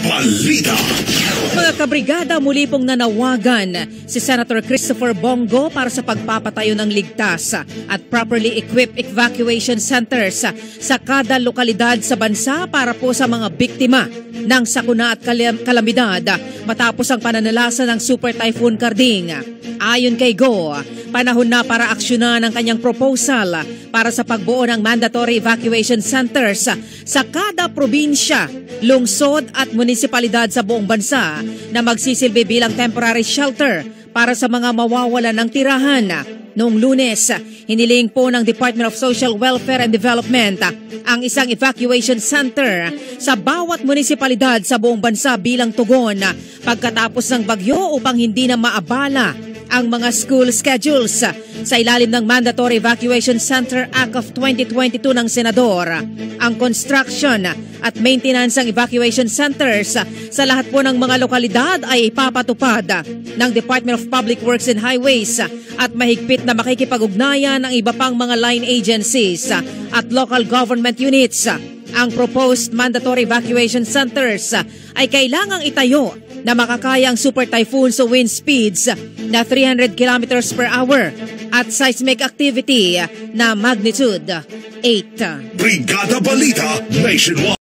Balita. Mga kabrigada muli pong nanawagan si Senator Christopher Bongo para sa pagpapatayo ng ligtas at properly equipped evacuation centers sa kada lokalidad sa bansa para po sa mga biktima ng sakuna at kalam- kalamidad matapos ang pananalasa ng Super Typhoon Karding. Ayon kay Go, panahon na para aksyonan ang kanyang proposal para sa pagbuo ng mandatory evacuation centers sa kada probinsya, lungsod at munisipalidad sa buong bansa na magsisilbi bilang temporary shelter para sa mga mawawalan ng tirahan. Noong lunes, hiniling po ng Department of Social Welfare and Development ang isang evacuation center sa bawat munisipalidad sa buong bansa bilang tugon pagkatapos ng bagyo upang hindi na maabala ang mga school schedules sa ilalim ng Mandatory Evacuation Center Act of 2022 ng Senador. Ang construction at maintenance ng evacuation centers sa lahat po ng mga lokalidad ay ipapatupad ng Department of Public Works and Highways at mahigpit na makikipag-ugnayan ng iba pang mga line agencies at local government units. Ang proposed mandatory evacuation centers ay kailangang itayo na makakaya ang super typhoon sa wind speeds na 300 kilometers per hour at seismic activity na magnitude 8. Brigada Balita Nationwide.